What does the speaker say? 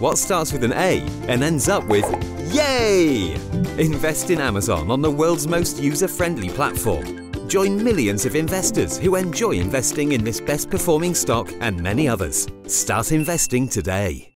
What starts with an A and ends up with Yay! Invest in Amazon on the world's most user friendly platform. Join millions of investors who enjoy investing in this best performing stock and many others. Start investing today.